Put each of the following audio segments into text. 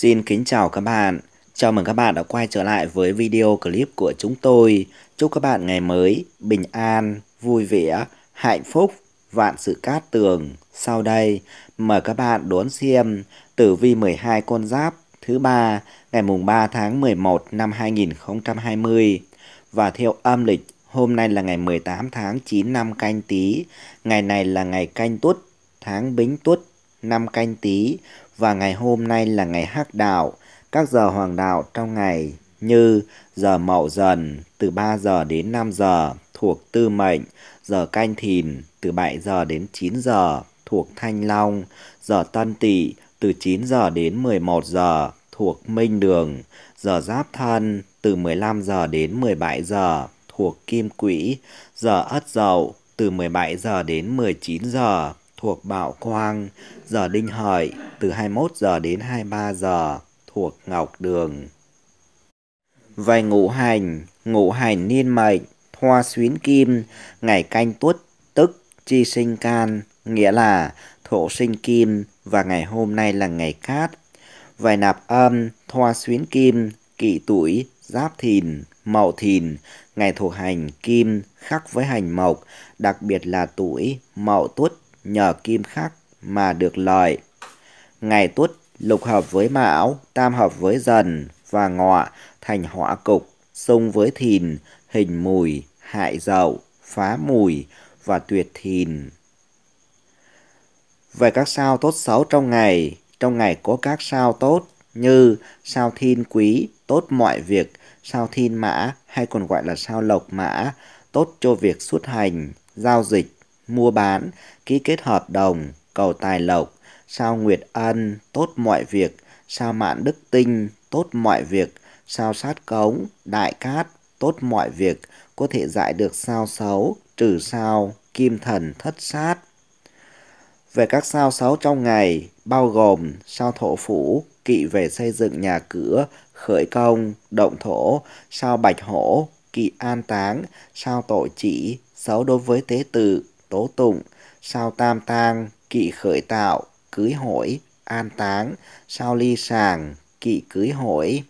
Xin kính chào các bạn. Chào mừng các bạn đã quay trở lại với video clip của chúng tôi. Chúc các bạn ngày mới bình an, vui vẻ, hạnh phúc, vạn sự cát tường. Sau đây, mời các bạn đón xem tử vi 12 con giáp thứ ba ngày mùng 3 tháng 11 năm 2020 và theo âm lịch hôm nay là ngày 18 tháng 9 năm canh tí, ngày này là ngày canh tuất, tháng bính tuất, năm canh tí và ngày hôm nay là ngày hắc đạo. Các giờ hoàng đạo trong ngày như giờ mậu dần từ 3 giờ đến 5 giờ thuộc tư mệnh, giờ canh thìn từ 7 giờ đến 9 giờ thuộc thanh long, giờ tân tỵ từ 9 giờ đến 11 giờ thuộc minh đường, giờ giáp thân từ 15 giờ đến 17 giờ thuộc kim quỹ, giờ ất dậu từ 17 giờ đến 19 giờ thuộc Bảo Quang, giờ Đinh Hợi từ 21 giờ đến 23 giờ thuộc Ngọc Đường. Về ngũ hành, ngũ hành niên mệnh, hoa xuyến kim, ngày canh tuất, tức chi sinh can, nghĩa là thổ sinh kim và ngày hôm nay là ngày cát. Về nạp âm, thoa xuyến kim, kỵ tuổi, giáp thìn, mậu thìn, ngày thuộc hành kim khắc với hành mộc, đặc biệt là tuổi mậu tuất nhờ kim khắc mà được lợi. Ngày tuất lục hợp với mão, tam hợp với dần và ngọ thành hỏa cục, xung với thìn, hình mùi, hại dậu, phá mùi và tuyệt thìn. Về các sao tốt xấu trong ngày, trong ngày có các sao tốt như sao thiên quý, tốt mọi việc, sao thiên mã hay còn gọi là sao lộc mã, tốt cho việc xuất hành, giao dịch, mua bán, ký kết hợp đồng, cầu tài lộc, sao Nguyệt Ân, tốt mọi việc, sao Mạn Đức Tinh, tốt mọi việc, sao Sát Cống, Đại Cát, tốt mọi việc, có thể giải được sao xấu, trừ sao, kim thần thất sát. Về các sao xấu trong ngày, bao gồm sao thổ phủ, kỵ về xây dựng nhà cửa, khởi công, động thổ, sao bạch hổ, kỵ an táng, sao tội chỉ, xấu đối với tế tự, tố tụng, sao tam tang, kỵ khởi tạo, cưới hỏi, an táng, sao ly sàng, kỵ cưới hỏi,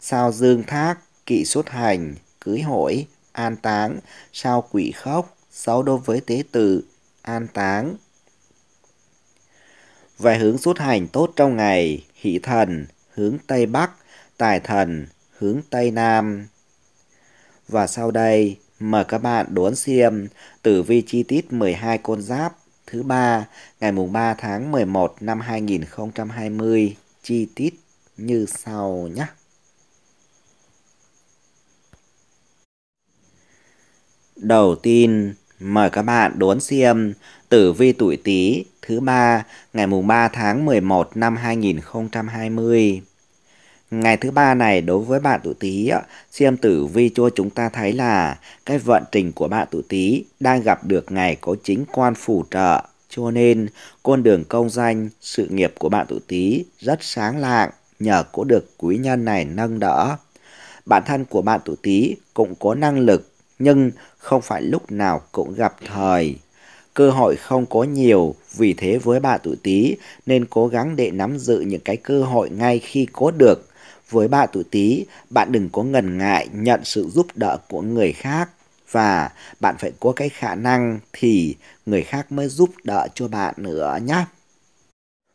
sao dương thác, kỵ xuất hành, cưới hỏi, an táng, sao quỷ khóc, xấu đối với tế tử, an táng. Về hướng xuất hành tốt trong ngày, hỷ thần, hướng Tây Bắc, tài thần, hướng Tây Nam. Và sau đây, mời các bạn đón xem tử vi chi tiết 12 con giáp thứ ba ngày mùng 3 tháng 11 năm 2020 chi tiết như sau nhé. Đầu tiên, mời các bạn đón xem tử vi tuổi Tý thứ ba ngày mùng 3 tháng 11 năm 2020. Ngày thứ ba này đối với bạn tuổi Tý, xem tử vi cho chúng ta thấy là cái vận trình của bạn tuổi Tý đang gặp được ngày có chính quan phù trợ, cho nên con đường công danh, sự nghiệp của bạn tuổi Tý rất sáng lạng nhờ có được quý nhân này nâng đỡ. Bản thân của bạn tuổi Tý cũng có năng lực nhưng không phải lúc nào cũng gặp thời. Cơ hội không có nhiều, vì thế với bạn tuổi Tý nên cố gắng để nắm giữ những cái cơ hội ngay khi có được với bạn tuổi Tý, bạn đừng có ngần ngại nhận sự giúp đỡ của người khác và bạn phải có cái khả năng thì người khác mới giúp đỡ cho bạn nữa nhé.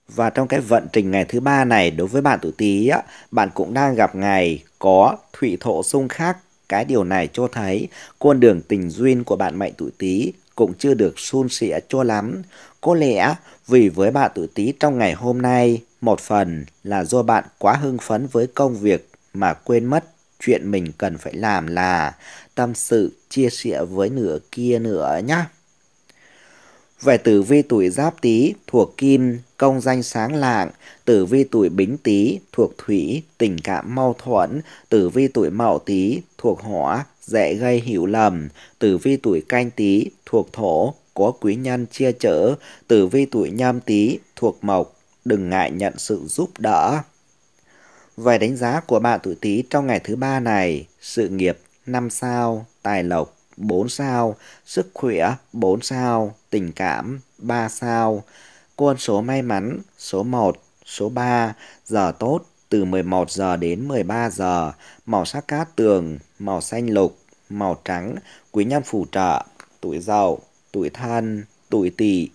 Và trong cái vận trình ngày thứ ba này đối với bạn tuổi Tý á, bạn cũng đang gặp ngày có thủy thổ xung khắc. Cái điều này cho thấy con đường tình duyên của bạn mệnh tuổi Tý cũng chưa được suôn sẻ cho lắm. Có lẽ vì với bạn tuổi Tý trong ngày hôm nay một phần là do bạn quá hưng phấn với công việc mà quên mất chuyện mình cần phải làm là tâm sự chia sẻ với nửa kia nữa nhé. Về tử vi tuổi giáp tý thuộc kim, công danh sáng lạng, tử vi tuổi bính tý thuộc thủy, tình cảm mâu thuẫn, tử vi tuổi mậu tý thuộc hỏa, dễ gây hiểu lầm, tử vi tuổi canh tý thuộc thổ, có quý nhân chia chở, tử vi tuổi nhâm tý thuộc mộc, đừng ngại nhận sự giúp đỡ. Về đánh giá của bạn tuổi Tý trong ngày thứ ba này, sự nghiệp 5 sao, tài lộc 4 sao, sức khỏe 4 sao, tình cảm 3 sao, con số may mắn số 1, số 3, giờ tốt từ 11 giờ đến 13 giờ, màu sắc cát tường, màu xanh lục, màu trắng, quý nhân phù trợ, tuổi giàu, tuổi thân, tuổi tỵ.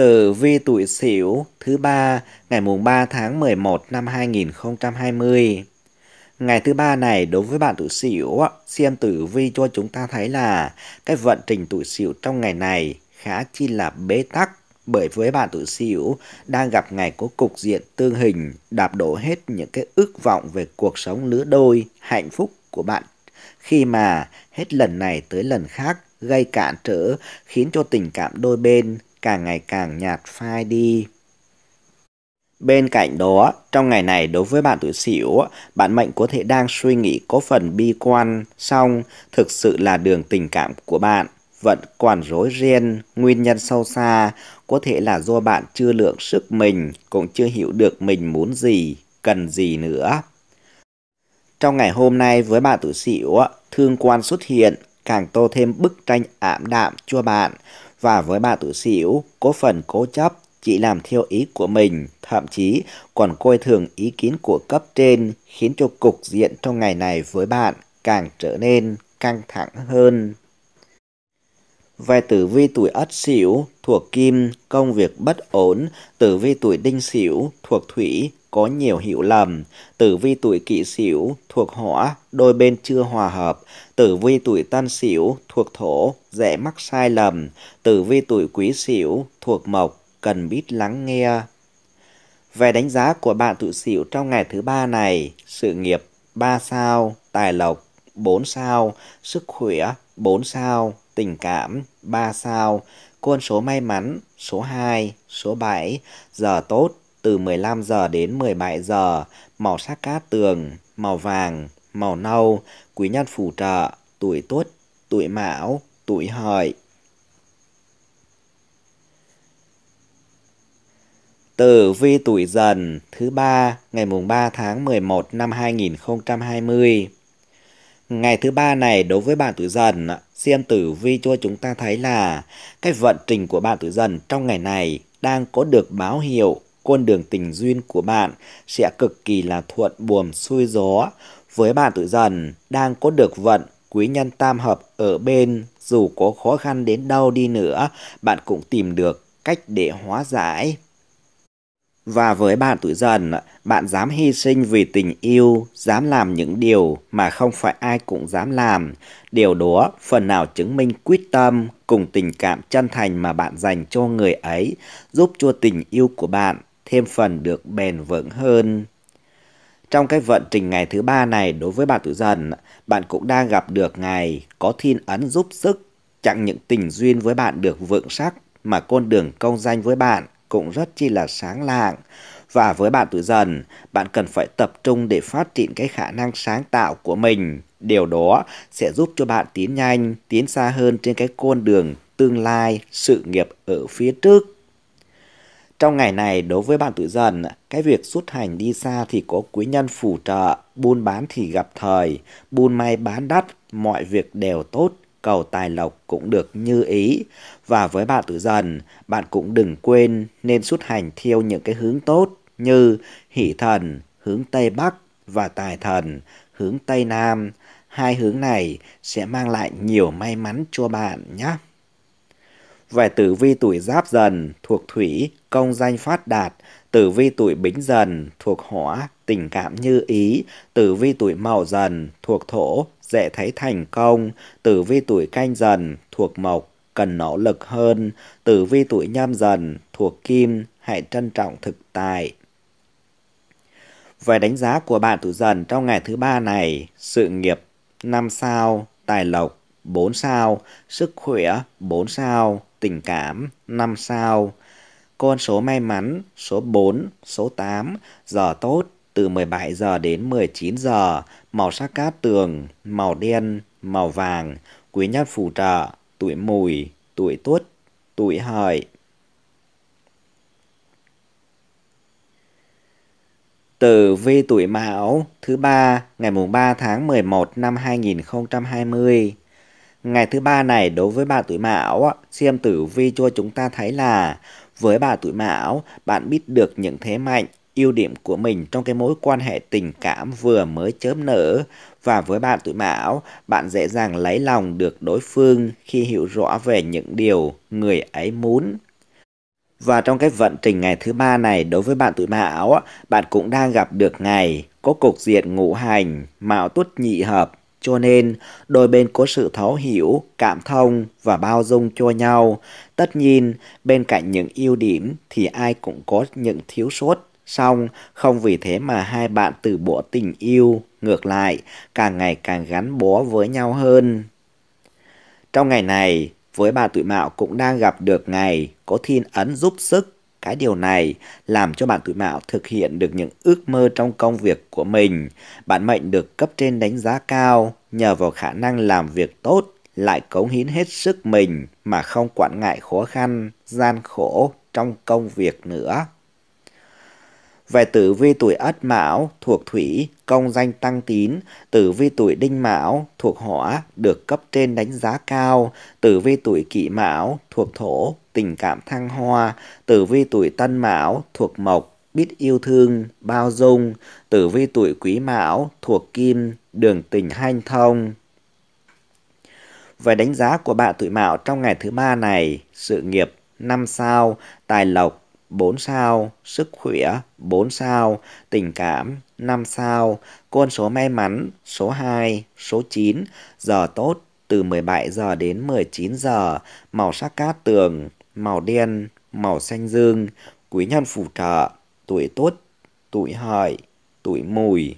Tử vi tuổi Sửu thứ ba ngày mùng 3 tháng 11 năm 2020. Ngày thứ ba này đối với bạn tuổi Sửu, xem tử vi cho chúng ta thấy là cái vận trình tuổi Sửu trong ngày này khá chi là bế tắc bởi với bạn tuổi Sửu đang gặp ngày có cục diện tương hình đạp đổ hết những cái ước vọng về cuộc sống lứa đôi hạnh phúc của bạn khi mà hết lần này tới lần khác gây cản trở khiến cho tình cảm đôi bên càng ngày càng nhạt phai đi. Bên cạnh đó, trong ngày này đối với bạn tuổi Sửu, bạn mệnh có thể đang suy nghĩ có phần bi quan, song thực sự là đường tình cảm của bạn vẫn còn rối ren, nguyên nhân sâu xa có thể là do bạn chưa lượng sức mình, cũng chưa hiểu được mình muốn gì, cần gì nữa. Trong ngày hôm nay với bạn tuổi Sửu, thương quan xuất hiện càng tô thêm bức tranh ảm đạm cho bạn và với bạn tuổi xỉu, có phần cố chấp chỉ làm theo ý của mình, thậm chí còn coi thường ý kiến của cấp trên, khiến cho cục diện trong ngày này với bạn càng trở nên căng thẳng hơn. Về tử vi tuổi Ất Sửu thuộc Kim, công việc bất ổn, tử vi tuổi Đinh Sửu thuộc Thủy, có nhiều hiểu lầm, tử vi tuổi Kỷ Sửu thuộc Hỏa, đôi bên chưa hòa hợp, tử vi tuổi Tân Sửu thuộc Thổ, dễ mắc sai lầm, tử vi tuổi Quý Sửu thuộc Mộc, cần biết lắng nghe. Về đánh giá của bạn tuổi Sửu trong ngày thứ ba này, sự nghiệp 3 sao, tài lộc 4 sao, sức khỏe 4 sao, tình cảm 3 sao, con số may mắn số 2, số 7, giờ tốt từ 15 giờ đến 17 giờ, màu sắc cát tường, màu vàng, màu nâu, quý nhân phù trợ, tuổi tuất, tuổi mão, tuổi hợi. Tử vi tuổi dần thứ ba ngày mùng 3 tháng 11 năm 2020. Ngày thứ ba này đối với bạn tuổi dần, xem tử vi cho chúng ta thấy là cái vận trình của bạn tuổi dần trong ngày này đang có được báo hiệu con đường tình duyên của bạn sẽ cực kỳ là thuận buồm xuôi gió. Với bạn tuổi dần đang có được vận quý nhân tam hợp ở bên, dù có khó khăn đến đâu đi nữa, bạn cũng tìm được cách để hóa giải. Và với bạn tuổi dần, bạn dám hy sinh vì tình yêu, dám làm những điều mà không phải ai cũng dám làm. Điều đó phần nào chứng minh quyết tâm cùng tình cảm chân thành mà bạn dành cho người ấy, giúp cho tình yêu của bạn thêm phần được bền vững hơn. Trong cái vận trình ngày thứ ba này đối với bạn tuổi dần, bạn cũng đang gặp được ngày có thiên ấn giúp sức, chẳng những tình duyên với bạn được vượng sắc mà con đường công danh với bạn cũng rất chi là sáng lạng. Và với bạn tuổi dần, bạn cần phải tập trung để phát triển cái khả năng sáng tạo của mình. Điều đó sẽ giúp cho bạn tiến nhanh, tiến xa hơn trên cái con đường tương lai, sự nghiệp ở phía trước. Trong ngày này, đối với bạn tuổi dần, cái việc xuất hành đi xa thì có quý nhân phù trợ, buôn bán thì gặp thời, buôn may bán đắt, mọi việc đều tốt, cầu tài lộc cũng được như ý. Và với bạn tuổi dần, bạn cũng đừng quên nên xuất hành theo những cái hướng tốt như hỷ thần, hướng Tây Bắc và tài thần, hướng Tây Nam. Hai hướng này sẽ mang lại nhiều may mắn cho bạn nhé. Về tử vi tuổi giáp dần thuộc thủy, công danh phát đạt, tử vi tuổi bính dần thuộc hỏa, tình cảm như ý, tử vi tuổi mậu dần thuộc thổ, dễ thấy thành công, tử vi tuổi canh dần thuộc mộc, cần nỗ lực hơn, tử vi tuổi nhâm dần thuộc kim, hãy trân trọng thực tại. Về đánh giá của bạn tuổi dần trong ngày thứ ba này, sự nghiệp 5 sao, tài lộc 4 sao, sức khỏe 4 sao, tình cảm 5 sao. Con số may mắn số 4, số 8, giờ tốt từ 17 giờ đến 19 giờ, màu sắc cát tường, màu đen, màu vàng, quý nhân phù trợ, tuổi mùi, tuổi tuất, tuổi hợi. Tử vi tuổi Mão thứ ba ngày mùng 3 tháng 11 năm 2020. Ngày thứ ba này đối với bà tuổi Mão, xem tử vi cho chúng ta thấy là Với bà tuổi mão, bạn biết được những thế mạnh, ưu điểm của mình trong cái mối quan hệ tình cảm vừa mới chớm nở. Và với bạn tuổi mão, bạn dễ dàng lấy lòng được đối phương khi hiểu rõ về những điều người ấy muốn. Và trong cái vận trình ngày thứ ba này đối với bạn tuổi mão, bạn cũng đang gặp được ngày có cục diện ngũ hành, mão tuất nhị hợp cho nên, đôi bên có sự thấu hiểu, cảm thông và bao dung cho nhau. Tất nhiên, bên cạnh những ưu điểm thì ai cũng có những thiếu sót. Xong, không vì thế mà hai bạn từ bỏ tình yêu, ngược lại, càng ngày càng gắn bó với nhau hơn. Trong ngày này, với bà tuổi mạo cũng đang gặp được ngày có thiên ấn giúp sức cái điều này làm cho bạn tuổi mão thực hiện được những ước mơ trong công việc của mình. Bạn mệnh được cấp trên đánh giá cao nhờ vào khả năng làm việc tốt, lại cống hiến hết sức mình mà không quản ngại khó khăn, gian khổ trong công việc nữa. Về tử vi tuổi Ất Mão thuộc Thủy, công danh tăng tín, tử vi tuổi Đinh Mão thuộc Hỏa được cấp trên đánh giá cao, tử vi tuổi Kỷ Mão thuộc Thổ, tình cảm thăng hoa, tử vi tuổi Tân Mão thuộc Mộc, biết yêu thương, bao dung, tử vi tuổi Quý Mão thuộc Kim, đường tình hanh thông. Về đánh giá của bạn tuổi Mão trong ngày thứ ba này, sự nghiệp năm sao, tài lộc 4 sao, sức khỏe 4 sao, tình cảm 5 sao, con số may mắn số 2, số 9, giờ tốt từ 17 giờ đến 19 giờ, màu sắc cát tường, màu đen, màu xanh dương, quý nhân phù trợ, tuổi tốt, tuổi hợi, tuổi mùi.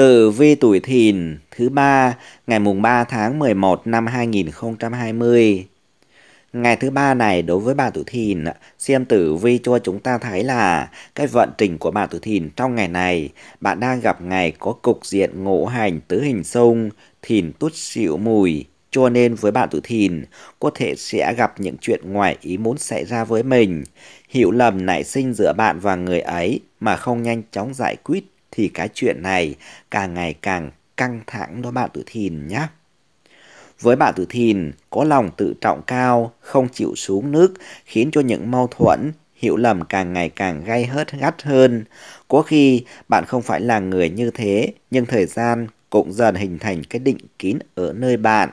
Tử vi tuổi thìn thứ ba ngày mùng 3 tháng 11 năm 2020. Ngày thứ ba này đối với bà tuổi thìn, xem tử vi cho chúng ta thấy là cái vận trình của bà tuổi thìn trong ngày này, bạn đang gặp ngày có cục diện ngũ hành tứ hình xung, thìn tút xỉu mùi. Cho nên với bạn tuổi thìn, có thể sẽ gặp những chuyện ngoài ý muốn xảy ra với mình. Hiểu lầm nảy sinh giữa bạn và người ấy mà không nhanh chóng giải quyết thì cái chuyện này càng ngày càng căng thẳng đó bạn tuổi thìn nhé. Với bạn tuổi thìn, có lòng tự trọng cao, không chịu xuống nước, khiến cho những mâu thuẫn, hiểu lầm càng ngày càng gay hớt gắt hơn. Có khi bạn không phải là người như thế, nhưng thời gian cũng dần hình thành cái định kín ở nơi bạn.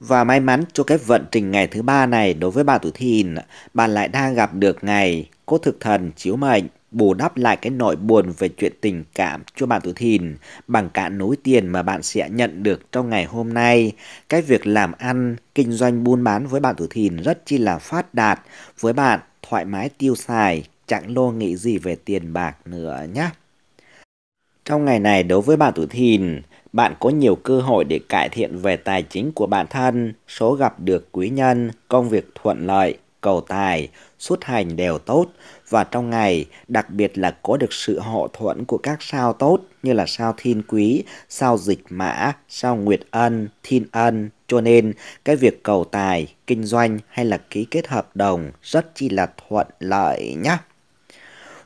Và may mắn cho cái vận trình ngày thứ ba này đối với bạn tuổi thìn, bạn lại đang gặp được ngày có thực thần chiếu mệnh bù đắp lại cái nỗi buồn về chuyện tình cảm cho bạn tuổi thìn bằng cả núi tiền mà bạn sẽ nhận được trong ngày hôm nay. Cái việc làm ăn, kinh doanh buôn bán với bạn tuổi thìn rất chi là phát đạt. Với bạn, thoải mái tiêu xài, chẳng lo nghĩ gì về tiền bạc nữa nhé. Trong ngày này đối với bạn tuổi thìn, bạn có nhiều cơ hội để cải thiện về tài chính của bản thân, số gặp được quý nhân, công việc thuận lợi, cầu tài, xuất hành đều tốt và trong ngày đặc biệt là có được sự hậu thuẫn của các sao tốt như là sao thiên quý, sao dịch mã, sao nguyệt ân, thiên ân. Cho nên cái việc cầu tài, kinh doanh hay là ký kết hợp đồng rất chi là thuận lợi nhé.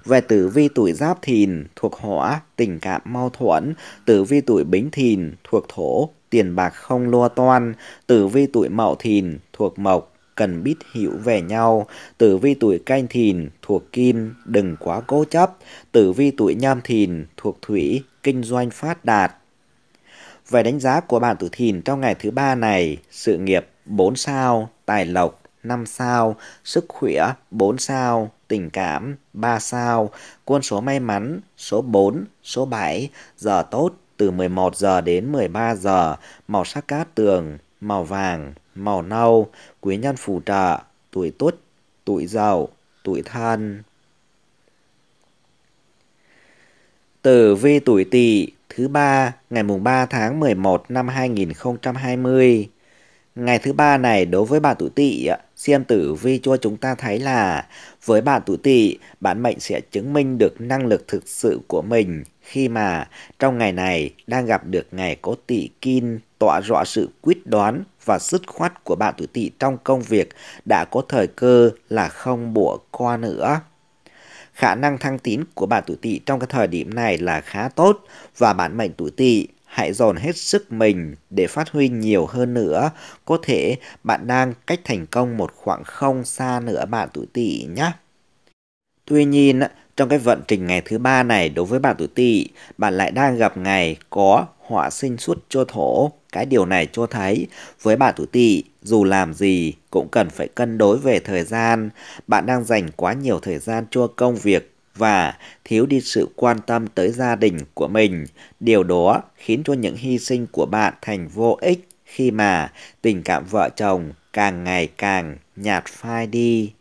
Về tử vi tuổi giáp thìn thuộc hỏa, tình cảm mâu thuẫn, tử vi tuổi bính thìn thuộc thổ, tiền bạc không lo toan, tử vi tuổi mậu thìn thuộc mộc, cần biết hiểu về nhau. Tử vi tuổi canh thìn thuộc kim, đừng quá cố chấp. Tử vi tuổi nhâm thìn thuộc thủy, kinh doanh phát đạt. Về đánh giá của bạn tuổi thìn trong ngày thứ ba này, sự nghiệp 4 sao, tài lộc 5 sao, sức khỏe 4 sao, tình cảm 3 sao, quân số may mắn số 4, số 7, giờ tốt từ 11 giờ đến 13 giờ, màu sắc cát tường, màu vàng, màu nâu, quý nhân phù trợ, tuổi tuất, tuổi giàu, tuổi thân. Tử vi tuổi tỵ thứ ba ngày mùng 3 tháng 11 năm 2020. Ngày thứ ba này đối với bạn tuổi tỵ, xem tử vi cho chúng ta thấy là với bạn tuổi tỵ, bản mệnh sẽ chứng minh được năng lực thực sự của mình khi mà trong ngày này đang gặp được ngày có tỵ kim tọa rõ sự quyết đoán và dứt khoát của bạn tuổi tỵ trong công việc đã có thời cơ là không bỏ qua nữa. Khả năng thăng tín của bạn tuổi tỵ trong cái thời điểm này là khá tốt và bạn mệnh tuổi tỵ hãy dồn hết sức mình để phát huy nhiều hơn nữa. Có thể bạn đang cách thành công một khoảng không xa nữa bạn tuổi tỵ nhé. Tuy nhiên, trong cái vận trình ngày thứ ba này đối với bạn tuổi tỵ, bạn lại đang gặp ngày có họa sinh xuất cho thổ. Cái điều này cho thấy với bạn tuổi tỵ, dù làm gì cũng cần phải cân đối về thời gian. Bạn đang dành quá nhiều thời gian cho công việc và thiếu đi sự quan tâm tới gia đình của mình. Điều đó khiến cho những hy sinh của bạn thành vô ích khi mà tình cảm vợ chồng càng ngày càng nhạt phai đi.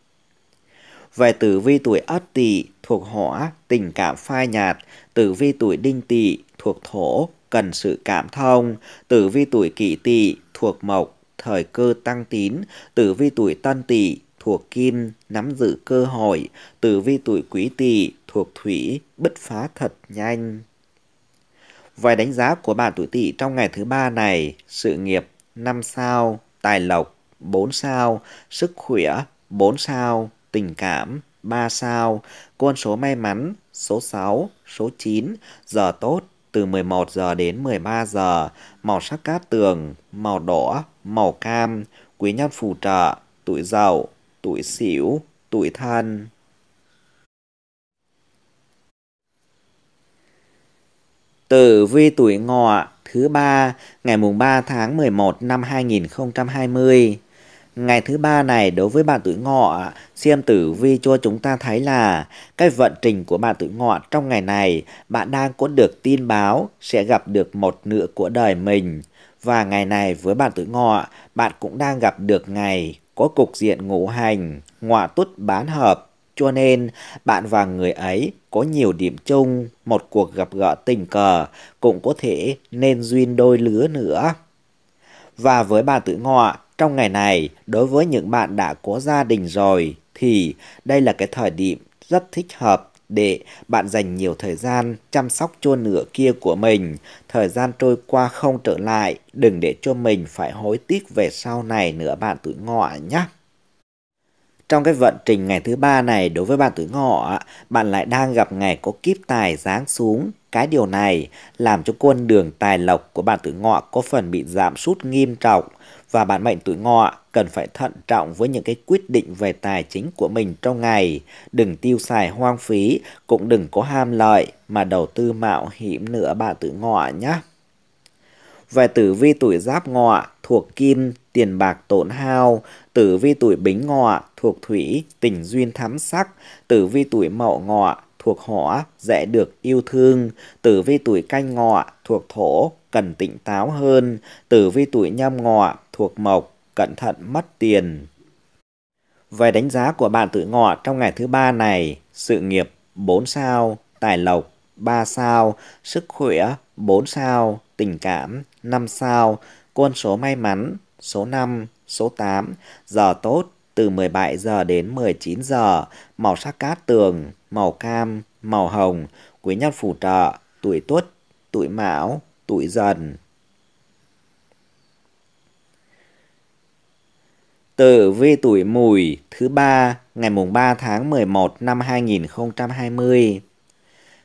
Về tử vi tuổi Ất Tỵ thuộc hỏa, tình cảm phai nhạt, tử vi tuổi Đinh Tỵ thuộc thổ, cần sự cảm thông, tử vi tuổi Kỷ Tỵ thuộc mộc, thời cơ tăng tín, tử vi tuổi Tân Tỵ thuộc kim, nắm giữ cơ hội, tử vi tuổi Quý Tỵ thuộc thủy, bứt phá thật nhanh. Vài đánh giá của bạn tuổi Tỵ trong ngày thứ ba này, sự nghiệp 5 sao, tài lộc 4 sao, sức khỏe 4 sao, tình cảm 3 sao, con số may mắn số 6, số 9, giờ tốt từ 11 giờ đến 13 giờ, màu sắc cát tường, màu đỏ, màu cam, quý nhân phù trợ, tuổi dậu, tuổi sửu, tuổi thân. Tử vi tuổi ngọ thứ ba ngày mùng 3 tháng 11 năm 2020. Ngày thứ ba này đối với bạn tuổi ngọ, xem tử vi cho chúng ta thấy là cái vận trình của bạn tuổi ngọ trong ngày này, bạn đang có được tin báo sẽ gặp được một nửa của đời mình. Và ngày này với bạn tuổi ngọ, bạn cũng đang gặp được ngày có cục diện ngũ hành, ngọ tuất bán hợp. Cho nên bạn và người ấy có nhiều điểm chung, một cuộc gặp gỡ tình cờ cũng có thể nên duyên đôi lứa nữa. Và với bạn tuổi ngọ, trong ngày này, đối với những bạn đã có gia đình rồi, thì đây là cái thời điểm rất thích hợp để bạn dành nhiều thời gian chăm sóc cho nửa kia của mình. Thời gian trôi qua không trở lại, đừng để cho mình phải hối tiếc về sau này nữa bạn tuổi ngọ nhé. Trong cái vận trình ngày thứ ba này đối với bạn tuổi ngọ, bạn lại đang gặp ngày có kiếp tài giáng xuống. Cái điều này làm cho quân đường tài lộc của bạn tuổi ngọ có phần bị giảm sút nghiêm trọng và bạn mệnh tuổi ngọ cần phải thận trọng với những cái quyết định về tài chính của mình trong ngày. Đừng tiêu xài hoang phí, cũng đừng có ham lợi mà đầu tư mạo hiểm nữa bạn tuổi ngọ nhé. Về tử vi tuổi giáp ngọ thuộc kim, tiền bạc tổn hao, tử vi tuổi bính ngọ thuộc thủy, tình duyên thắm sắc, tử vi tuổi mậu ngọ thuộc hỏa, dễ được yêu thương, tử vi tuổi canh ngọ thuộc thổ, cần tỉnh táo hơn, tử vi tuổi nhâm ngọ thuộc mộc, cẩn thận mất tiền. Về đánh giá của bạn tuổi ngọ trong ngày thứ ba này, sự nghiệp 4 sao, tài lộc 3 sao, sức khỏe 4 sao, tình cảm 5 sao, con số may mắn số 5, số 8, giờ tốt từ 17 giờ đến 19 giờ, màu sắc cát tường, màu cam, màu hồng, quý nhân phù trợ, tuổi tuất, tuổi mão, tuổi dần. Tử vi tuổi mùi thứ ba ngày mùng 3 tháng 11 năm 2020.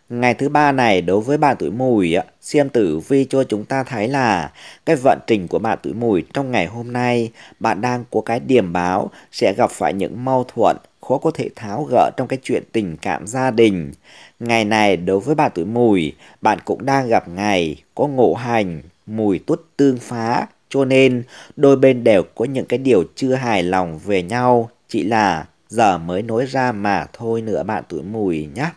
Ngày thứ ba này đối với bạn tuổi mùi, xem tử vi cho chúng ta thấy là cái vận trình của bạn tuổi mùi trong ngày hôm nay, bạn đang có cái điểm báo sẽ gặp phải những mâu thuẫn khó có thể tháo gỡ trong cái chuyện tình cảm gia đình. Ngày này đối với bạn tuổi mùi, bạn cũng đang gặp ngày có ngộ hành, mùi tuất tương phá, cho nên đôi bên đều có những cái điều chưa hài lòng về nhau, chỉ là giờ mới nói ra mà thôi nữa bạn tuổi mùi nhé.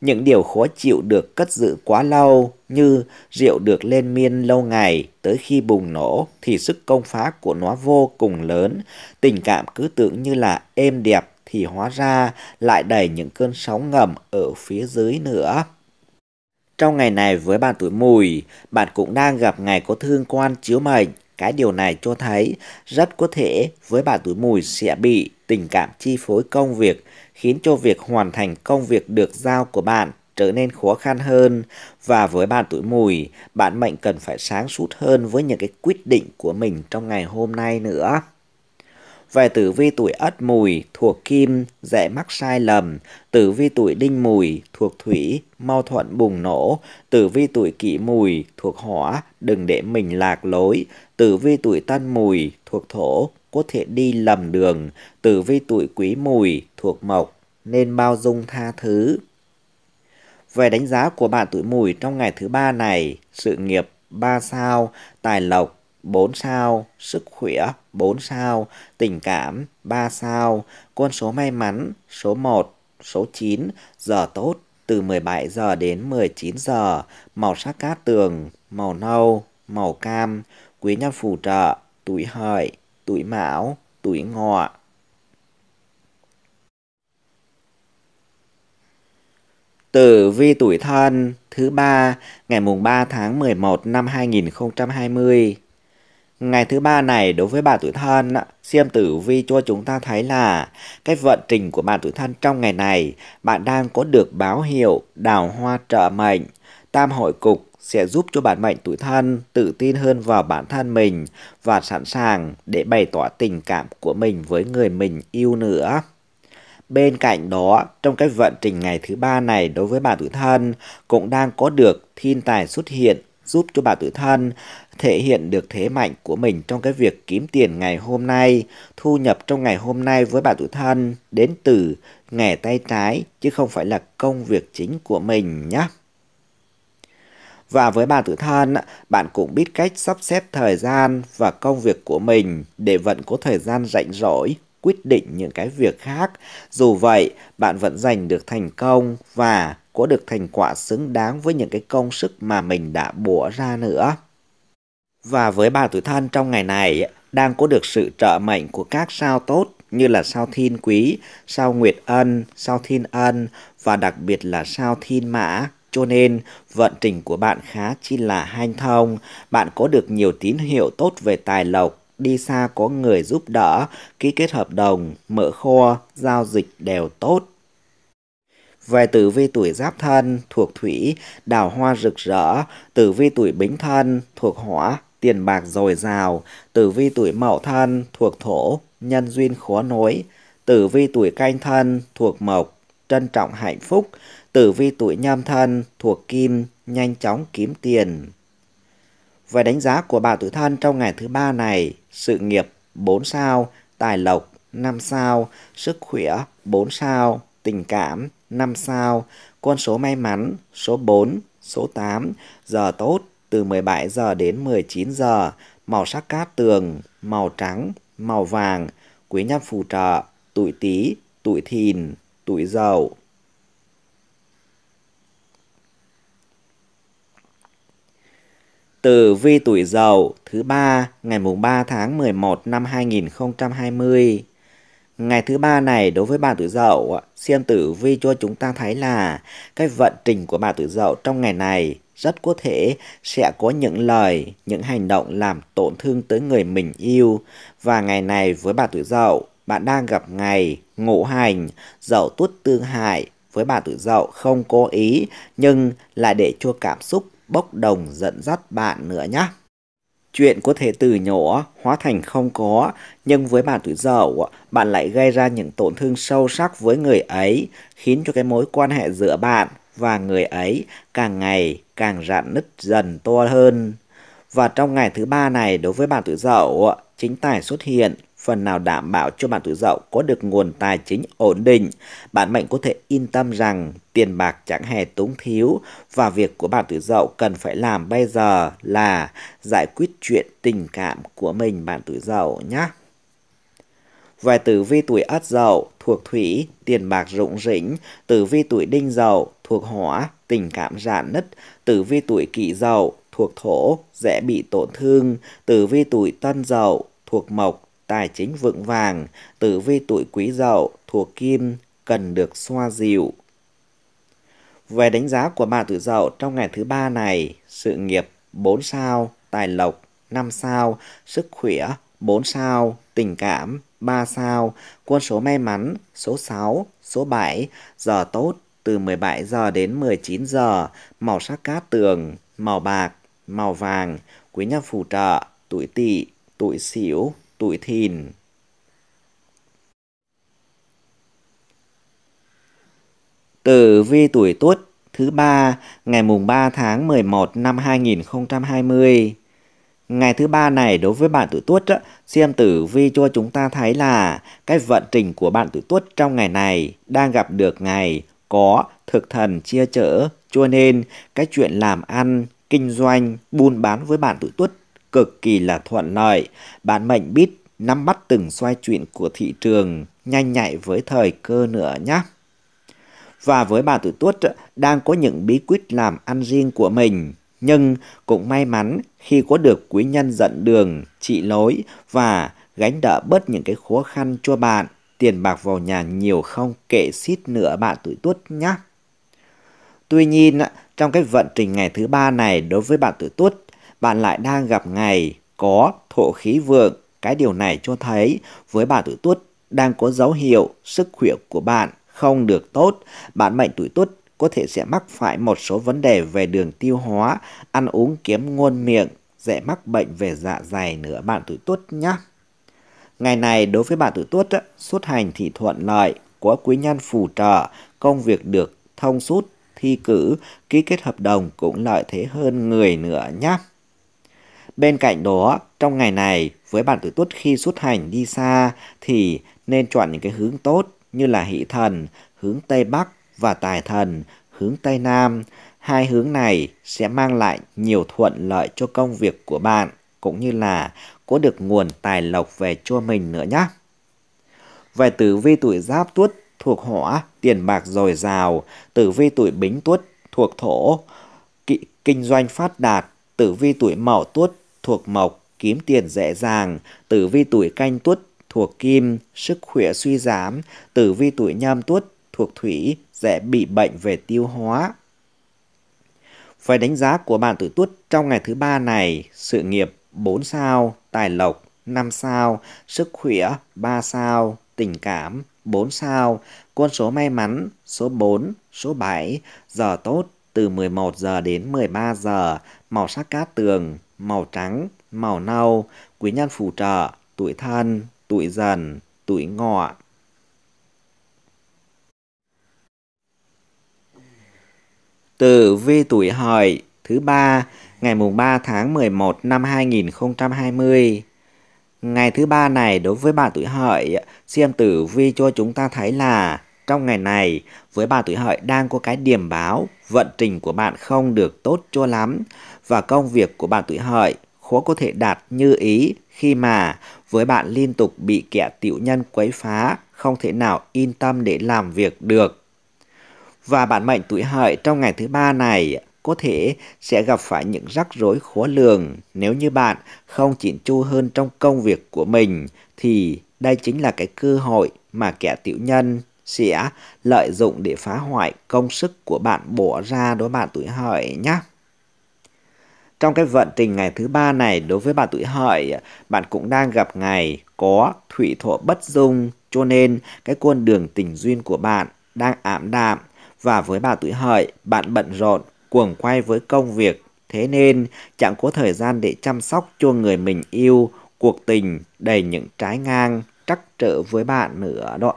Những điều khó chịu được cất giữ quá lâu như rượu được lên miên lâu ngày tới khi bùng nổ thì sức công phá của nó vô cùng lớn. Tình cảm cứ tưởng như là êm đẹp thì hóa ra lại đầy những cơn sóng ngầm ở phía dưới nữa. Trong ngày này với bạn tuổi mùi, bạn cũng đang gặp ngày có thương quan chiếu mệnh. Cái điều này cho thấy rất có thể với bạn tuổi mùi sẽ bị tình cảm chi phối công việc, khiến cho việc hoàn thành công việc được giao của bạn trở nên khó khăn hơn. Và với bạn tuổi mùi, bạn mệnh cần phải sáng suốt hơn với những cái quyết định của mình trong ngày hôm nay nữa. Về tử vi tuổi Ất Mùi thuộc Kim, dễ mắc sai lầm. Tử vi tuổi Đinh Mùi thuộc Thủy, mau thuận bùng nổ. Tử vi tuổi Kỷ Mùi thuộc Hỏa, đừng để mình lạc lối. Tử vi tuổi Tân Mùi thuộc Thổ, có thể đi lầm đường. Tử vi tuổi Quý Mùi thuộc Mộc, nên bao dung tha thứ. Về đánh giá của bạn tuổi Mùi trong ngày thứ ba này, sự nghiệp 3 sao, tài lộc 4 sao, sức khỏe 4 sao, tình cảm 3 sao, con số may mắn số 1, số 9, giờ tốt từ 17 giờ đến 19 giờ, màu sắc cát tường, màu nâu, màu cam, quý nhân phù trợ, tuổi hợi, tuổi mão, tuổi ngọ. Tử vi tuổi thân thứ ba ngày mùng 3 tháng 11 năm 2020 Ngày thứ ba này đối với bạn tuổi thân, xem tử vi cho chúng ta thấy là cái vận trình của bạn tuổi thân trong ngày này, bạn đang có được báo hiệu đào hoa trợ mệnh. Tam hội cục sẽ giúp cho bạn mệnh tuổi thân tự tin hơn vào bản thân mình và sẵn sàng để bày tỏ tình cảm của mình với người mình yêu nữa. Bên cạnh đó, trong cái vận trình ngày thứ ba này đối với bạn tuổi thân cũng đang có được thiên tài xuất hiện giúp cho bạn tuổi thân thể hiện được thế mạnh của mình trong cái việc kiếm tiền ngày hôm nay, thu nhập trong ngày hôm nay với bạn tuổi thân đến từ nghề tay trái chứ không phải là công việc chính của mình nhé. Và với bạn tự thân, bạn cũng biết cách sắp xếp thời gian và công việc của mình để vẫn có thời gian rảnh rỗi quyết định những cái việc khác. Dù vậy, bạn vẫn giành được thành công và có được thành quả xứng đáng với những cái công sức mà mình đã bỏ ra nữa. Và với bà tuổi thân trong ngày này đang có được sự trợ mệnh của các sao tốt như là sao thiên quý, sao nguyệt ân, sao thiên ân và đặc biệt là sao thiên mã. Cho nên vận trình của bạn khá chi là hanh thông, bạn có được nhiều tín hiệu tốt về tài lộc, đi xa có người giúp đỡ, ký kết hợp đồng, mở kho, giao dịch đều tốt. Về tử vi tuổi giáp thân thuộc thủy, đào hoa rực rỡ, tử vi tuổi bính thân thuộc hỏa, tiền bạc dồi dào, tử vi tuổi mậu thân thuộc thổ, nhân duyên khó nối, tử vi tuổi canh thân thuộc mộc, trân trọng hạnh phúc, tử vi tuổi nhâm thân thuộc kim, nhanh chóng kiếm tiền. Về đánh giá của bà tuổi thân trong ngày thứ ba này, sự nghiệp 4 sao, tài lộc 5 sao, sức khỏe 4 sao, tình cảm 5 sao, con số may mắn số 4, số 8, giờ tốt từ 17 giờ đến 19 giờ, màu sắc cát tường, màu trắng, màu vàng, quý nhân phù trợ, tuổi tý, tuổi thìn, tuổi dậu. Tử vi tuổi dậu thứ ba ngày mùng 3 tháng 11 năm 2020. Ngày thứ ba này đối với bà tuổi dậu, xem tử vi cho chúng ta thấy là cái vận trình của bà tuổi dậu trong ngày này rất có thể sẽ có những lời, những hành động làm tổn thương tới người mình yêu. Và ngày này với bà tuổi dậu, bạn đang gặp ngày ngũ hành, dậu tuất tương hại. Với bà tuổi dậu không cố ý nhưng lại để cho cảm xúc bốc đồng dẫn dắt bạn nữa nhé. Chuyện có thể từ nhỏ hóa thành không có, nhưng với bạn tuổi dậu, bạn lại gây ra những tổn thương sâu sắc với người ấy, khiến cho cái mối quan hệ giữa bạn và người ấy càng ngày càng rạn nứt dần to hơn. Và trong ngày thứ ba này đối với bạn tuổi dậu, chính tài xuất hiện phần nào đảm bảo cho bạn tuổi dậu có được nguồn tài chính ổn định. Bạn mệnh có thể yên tâm rằng tiền bạc chẳng hề túng thiếu và việc của bạn tuổi dậu cần phải làm bây giờ là giải quyết chuyện tình cảm của mình bạn tuổi dậu nhé. Về tử vi tuổi ất dậu thuộc thủy, tiền bạc rụng rỉnh, tử vi tuổi đinh dậu thuộc hỏa, tình cảm rạn nứt, tử vi tuổi kỷ dậu thuộc thổ, dễ bị tổn thương, tử vi tuổi tân dậu thuộc mộc, tài chính vững vàng, tử vi tuổi quý dậu thuộc kim, cần được xoa dịu. Về đánh giá của bà tuổi dậu trong ngày thứ ba này, sự nghiệp 4 sao, tài lộc 5 sao, sức khỏe 4 sao, tình cảm 3 sao, quân số may mắn số 6, số 7, giờ tốt từ 17 giờ đến 19 giờ, màu sắc cát tường, màu bạc, màu vàng, quý nhân phù trợ, tuổi tỵ, tuổi sửu tuổi thìn Tử vi tuổi tuất thứ ba ngày mùng 3 tháng 11 năm 2020. Ngày thứ ba này đối với bạn tuổi tuất xem tử vi cho chúng ta thấy là cái vận trình của bạn tuổi tuất trong ngày này đang gặp được ngày có thực thần chia chở cho nên cái chuyện làm ăn, kinh doanh, buôn bán với bạn tuổi tuất cực kỳ là thuận lợi. Bạn mệnh biết nắm bắt từng xoay chuyển của thị trường, nhanh nhạy với thời cơ nữa nhé. Và với bà tuổi tuất đang có những bí quyết làm ăn riêng của mình, nhưng cũng may mắn khi có được quý nhân dẫn đường, trị lối và gánh đỡ bớt những cái khó khăn cho bạn. Tiền bạc vào nhà nhiều không kệ xít nữa bạn tuổi tuất nhé. Tuy nhiên, trong cái vận trình ngày thứ ba này đối với bạn tuổi tuất, bạn lại đang gặp ngày có thổ khí vượng. Cái điều này cho thấy với bạn tuổi tuất đang có dấu hiệu sức khỏe của bạn không được tốt, bạn mệnh tuổi tuất có thể sẽ mắc phải một số vấn đề về đường tiêu hóa, ăn uống kém ngon miệng, dễ mắc bệnh về dạ dày nữa bạn tuổi tuất nhé. Ngày này đối với bạn tuổi tuất xuất hành thì thuận lợi, có quý nhân phù trợ, công việc được thông suốt, thi cử, ký kết hợp đồng cũng lợi thế hơn người nữa nhé. Bên cạnh đó, trong ngày này, với bạn tuổi tuất khi xuất hành đi xa thì nên chọn những cái hướng tốt như là hỷ thần, hướng Tây Bắc và tài thần, hướng Tây Nam. Hai hướng này sẽ mang lại nhiều thuận lợi cho công việc của bạn, cũng như là có được nguồn tài lộc về cho mình nữa nhé. Về tử vi tuổi giáp tuất thuộc hỏa, tiền bạc dồi dào, tử vi tuổi bính tuất thuộc thổ, kỵ, kinh doanh phát đạt, tử vi tuổi mậu tuất thuộc mộc, kiếm tiền dễ dàng, tử vi tuổi canh tuất thuộc kim, sức khỏe suy giảm, tử vi tuổi nhâm tuất thuộc thủy, dễ bị bệnh về tiêu hóa. Phải đánh giá của bạn tuổi tuất trong ngày thứ ba này, sự nghiệp 4 sao, tài lộc 5 sao, sức khỏe 3 sao, tình cảm 4 sao, con số may mắn số 4, số 7, giờ tốt từ 11 giờ đến 13 giờ, màu sắc cát tường, màu trắng, màu nâu, quý nhân phù trợ, tuổi thân, tuổi dần, tuổi ngọ. Tử vi tuổi hợi thứ ba ngày mùng 3 tháng 11 năm 2020. Ngày thứ ba này đối với bạn tuổi hợi, xem tử vi cho chúng ta thấy là trong ngày này với bạn tuổi hợi đang có cái điểm báo vận trình của bạn không được tốt cho lắm và công việc của bạn tuổi hợi khó có thể đạt như ý khi mà với bạn liên tục bị kẻ tiểu nhân quấy phá, không thể nào yên tâm để làm việc được. Và bạn mệnh tuổi hợi trong ngày thứ ba này có thể sẽ gặp phải những rắc rối khó lường nếu như bạn không chỉn chu hơn trong công việc của mình thì đây chính là cái cơ hội mà kẻ tiểu nhân sẽ lợi dụng để phá hoại công sức của bạn bỏ ra đối bạn tuổi hợi nhé. Trong cái vận trình ngày thứ ba này đối với bạn tuổi hợi, bạn cũng đang gặp ngày có thủy thổ bất dung, cho nên cái con đường tình duyên của bạn đang ảm đạm. Và với bạn tuổi hợi, bạn bận rộn, cuồng quay với công việc, thế nên chẳng có thời gian để chăm sóc cho người mình yêu, cuộc tình đầy những trái ngang, trắc trở với bạn nữa đó.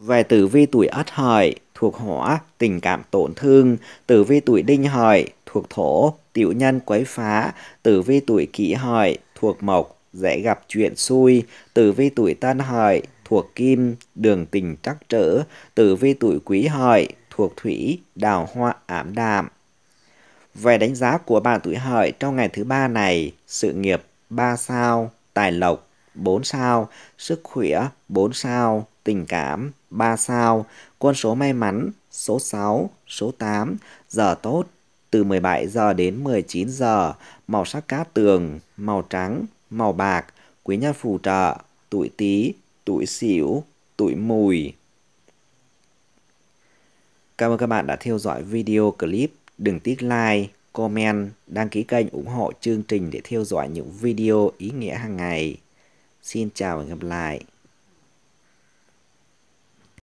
Về tử vi tuổi ất hợi, thuộc hỏa, tình cảm tổn thương, tử vi tuổi đinh hợi, thuộc thổ, tiểu nhân quấy phá, tử vi tuổi kỷ hợi, thuộc mộc, dễ gặp chuyện xui, tử vi tuổi tân hợi, thuộc kim, đường tình trắc trở, tử vi tuổi quý hợi, thuộc thủy, đào hoa ảm đạm. Về đánh giá của bạn tuổi hợi trong ngày thứ ba này, sự nghiệp 3 sao, tài lộc 4 sao, sức khỏe 4 sao, tình cảm 3 sao, con số may mắn số 6, số 8, giờ tốt từ 17 giờ đến 19 giờ, màu sắc cát tường, màu trắng, màu bạc, quý nhân phù trợ, tuổi tý, tuổi sửu, tuổi mùi. Cảm ơn các bạn đã theo dõi video clip. Đừng tiếc like, comment, đăng ký kênh ủng hộ chương trình để theo dõi những video ý nghĩa hàng ngày. Xin chào và gặp lại.